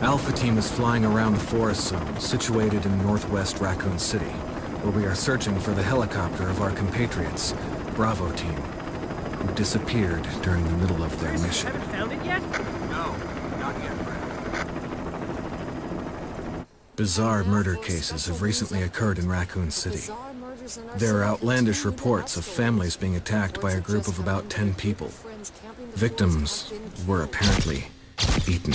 Alpha Team is flying around the forest zone, situated in northwest Raccoon City, where we are searching for the helicopter of our compatriots, Bravo Team, who disappeared during the middle of their mission. Haven't found it yet? No, not yet, Brad. Bizarre murder cases have recently occurred in Raccoon City. There are outlandish reports of families being attacked by a group of about 10 people. Victims were apparently eaten.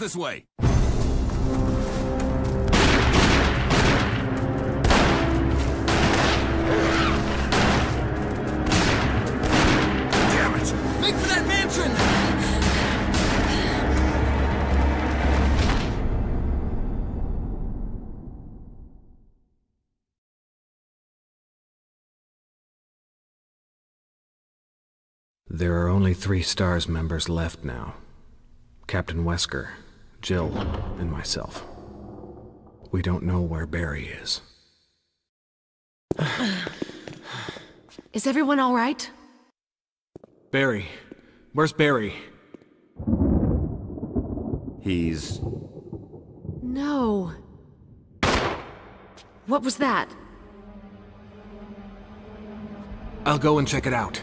This way. There are only three STARS members left now. Captain Wesker, Jill, and myself. We don't know where Barry is. Is everyone all right? Barry. Where's Barry? He's... No. What was that? I'll go and check it out.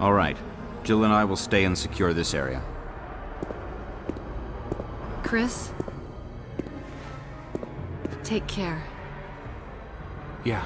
all right. Jill and I will stay and secure this area. Chris? Take care. Yeah.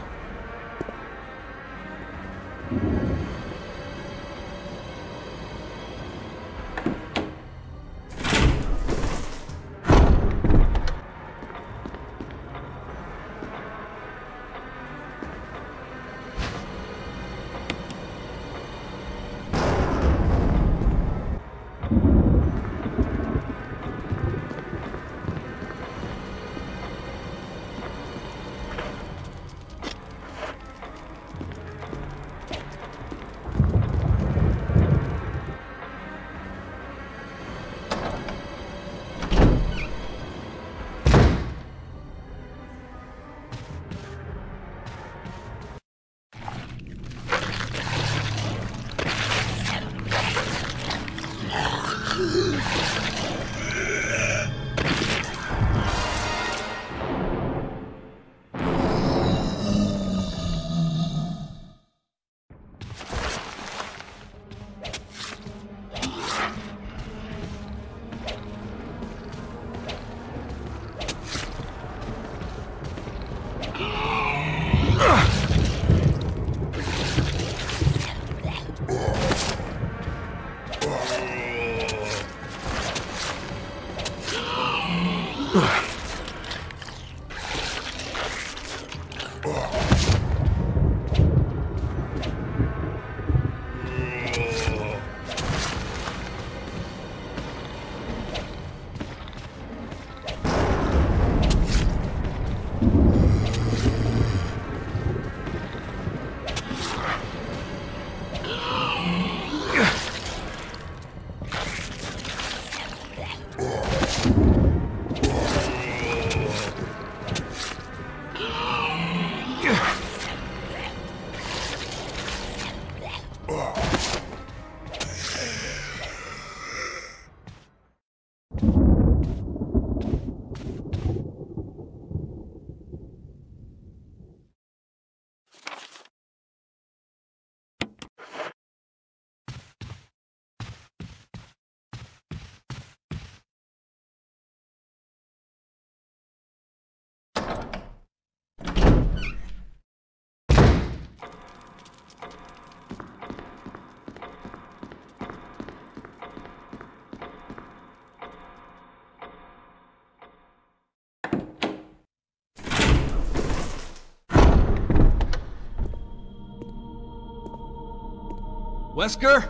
Wesker?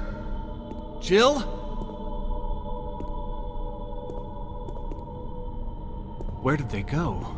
Jill? Where did they go?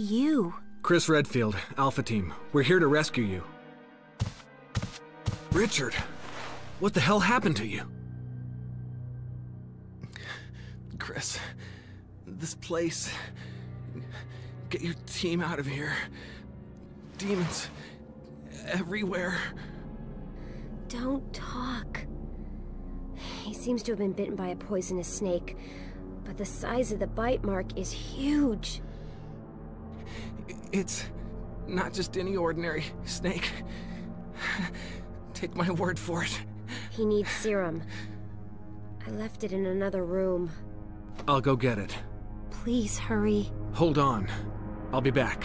you? Chris Redfield, Alpha Team. We're here to rescue you. Richard, what the hell happened to you? Chris, this place. Get your team out of here. Demons everywhere. Don't talk. He seems to have been bitten by a poisonous snake, but the size of the bite mark is huge. It's not just any ordinary snake. Take my word for it. He needs serum. I left it in another room. I'll go get it. Please hurry. Hold on. I'll be back.